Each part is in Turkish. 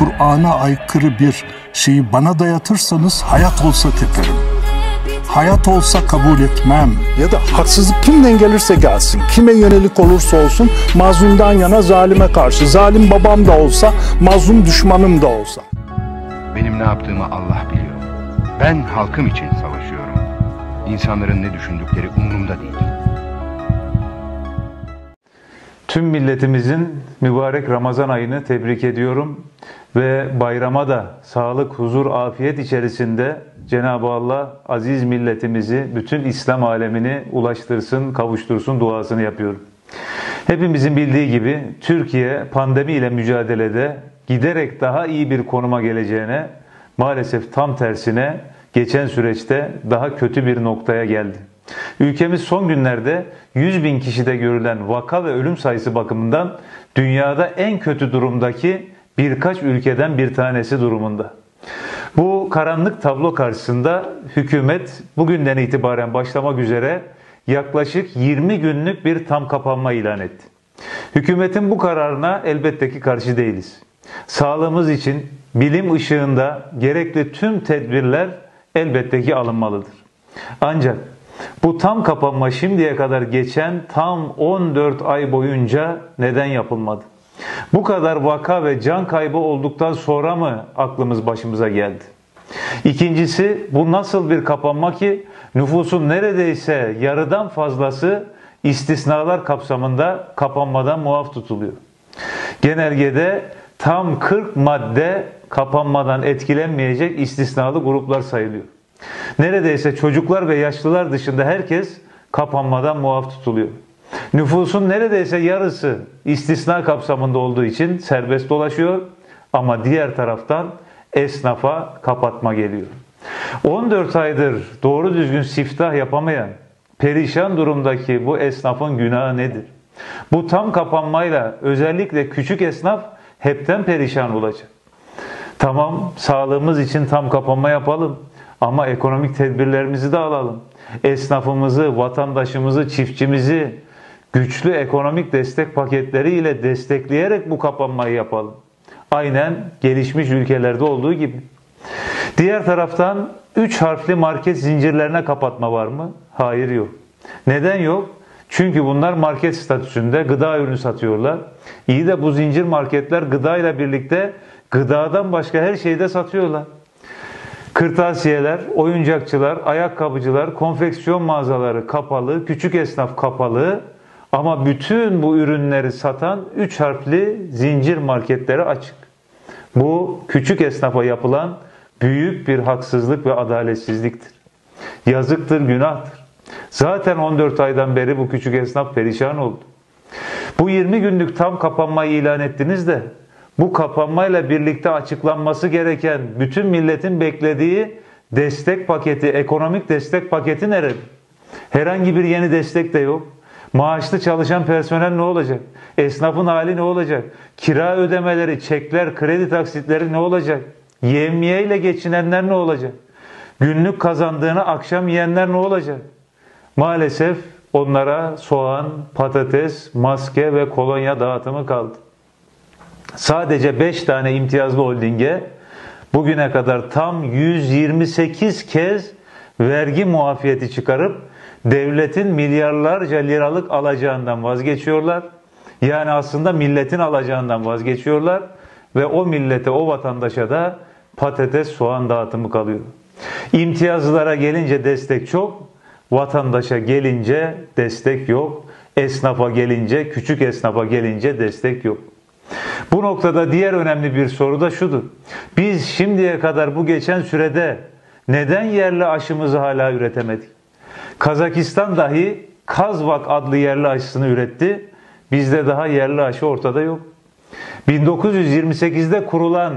Kur'an'a aykırı bir şeyi bana dayatırsanız hayat olsa teperim. Hayat olsa kabul etmem. Ya da haksızlık kimden gelirse gelsin, kime yönelik olursa olsun mazlumdan yana zalime karşı. Zalim babam da olsa, mazlum düşmanım da olsa. Benim ne yaptığımı Allah biliyor. Ben halkım için savaşıyorum. İnsanların ne düşündükleri umurumda değil. Tüm milletimizin mübarek Ramazan ayını tebrik ediyorum ve bayrama da sağlık, huzur, afiyet içerisinde Cenab-ı Allah aziz milletimizi, bütün İslam alemini ulaştırsın, kavuştursun duasını yapıyorum. Hepimizin bildiği gibi Türkiye pandemi ile mücadelede giderek daha iyi bir konuma geleceğine, maalesef tam tersine geçen süreçte daha kötü bir noktaya geldi. Ülkemiz son günlerde 100 bin kişide görülen vaka ve ölüm sayısı bakımından dünyada en kötü durumdaki birkaç ülkeden bir tanesi durumunda. Bu karanlık tablo karşısında hükümet bugünden itibaren başlamak üzere yaklaşık 20 günlük bir tam kapanma ilan etti. Hükümetin bu kararına elbette ki karşı değiliz. Sağlığımız için bilim ışığında gerekli tüm tedbirler elbette ki alınmalıdır. Ancak bu tam kapanma şimdiye kadar geçen tam 14 ay boyunca neden yapılmadı? Bu kadar vaka ve can kaybı olduktan sonra mı aklımız başımıza geldi? İkincisi bu nasıl bir kapanma ki nüfusun neredeyse yarıdan fazlası istisnalar kapsamında kapanmadan muaf tutuluyor. Genelgede tam 40 madde kapanmadan etkilenmeyecek istisnalı gruplar sayılıyor. Neredeyse çocuklar ve yaşlılar dışında herkes kapanmadan muaf tutuluyor. Nüfusun neredeyse yarısı istisna kapsamında olduğu için serbest dolaşıyor ama diğer taraftan esnafa kapatma geliyor. 14 aydır doğru düzgün siftah yapamayan, perişan durumdaki bu esnafın günahı nedir? Bu tam kapanmayla özellikle küçük esnaf hepten perişan olacak. Tamam sağlığımız için tam kapanma yapalım ama ekonomik tedbirlerimizi de alalım. Esnafımızı, vatandaşımızı, çiftçimizi güçlü ekonomik destek paketleri ile destekleyerek bu kapanmayı yapalım. Aynen gelişmiş ülkelerde olduğu gibi. Diğer taraftan 3 harfli market zincirlerine kapatma var mı? Hayır yok. Neden yok? Çünkü bunlar market statüsünde gıda ürünü satıyorlar. İyi de bu zincir marketler gıda ile birlikte gıdadan başka her şeyi de satıyorlar. Kırtasiyeler, oyuncakçılar, ayakkabıcılar, konfeksiyon mağazaları kapalı, küçük esnaf kapalı ama bütün bu ürünleri satan 3 harfli zincir marketleri açık. Bu küçük esnafa yapılan büyük bir haksızlık ve adaletsizliktir. Yazıktır, günahtır. Zaten 14 aydan beri bu küçük esnaf perişan oldu. Bu 20 günlük tam kapanmayı ilan ettiniz de bu kapanmayla birlikte açıklanması gereken bütün milletin beklediği destek paketi, ekonomik destek paketi nerede? Herhangi bir yeni destek de yok. Maaşlı çalışan personel ne olacak? Esnafın hali ne olacak? Kira ödemeleri, çekler, kredi taksitleri ne olacak? Yevmiye ile geçinenler ne olacak? Günlük kazandığını akşam yiyenler ne olacak? Maalesef onlara soğan, patates, maske ve kolonya dağıtımı kaldı. Sadece 5 tane imtiyazlı holdinge bugüne kadar tam 128 kez vergi muafiyeti çıkarıp devletin milyarlarca liralık alacağından vazgeçiyorlar. Yani aslında milletin alacağından vazgeçiyorlar ve o millete, o vatandaşa da patates, soğan dağıtımı kalıyor. İmtiyazlılara gelince destek çok, vatandaşa gelince destek yok. Esnafa gelince, küçük esnafa gelince destek yok. Bu noktada diğer önemli bir soru da şudur. Biz şimdiye kadar bu geçen sürede neden yerli aşımızı hala üretemedik? Kazakistan dahi Kazvak adlı yerli aşısını üretti. Bizde daha yerli aşı ortada yok. 1928'de kurulan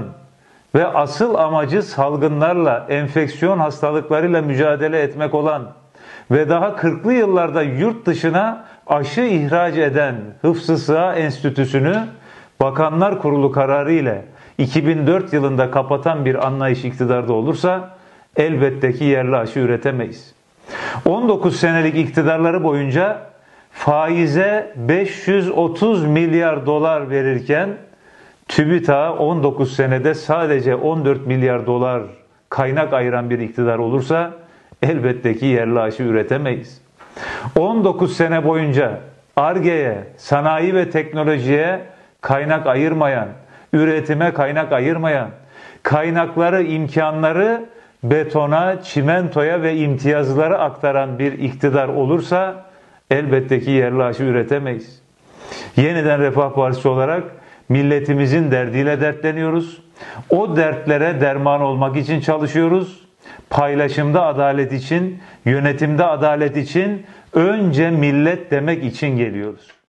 ve asıl amacı salgınlarla, enfeksiyon hastalıklarıyla mücadele etmek olan ve daha 40'lı yıllarda yurt dışına aşı ihraç eden Hıfzı Sığa Enstitüsü'nü Bakanlar Kurulu kararı ile 2004 yılında kapatan bir anlayış iktidarda olursa elbette ki yerli aşı üretemeyiz. 19 senelik iktidarları boyunca faize 530 milyar dolar verirken TÜBİTAK'a 19 senede sadece 14 milyar dolar kaynak ayıran bir iktidar olursa elbette ki yerli aşı üretemeyiz. 19 sene boyunca ARGE'ye, sanayi ve teknolojiye kaynak ayırmayan, üretime kaynak ayırmayan, kaynakları, imkanları betona, çimentoya ve imtiyazlara aktaran bir iktidar olursa elbette ki yerli aşı üretemeyiz. Yeniden Refah Partisi olarak milletimizin derdiyle dertleniyoruz. O dertlere derman olmak için çalışıyoruz. Paylaşımda adalet için, yönetimde adalet için önce millet demek için geliyoruz.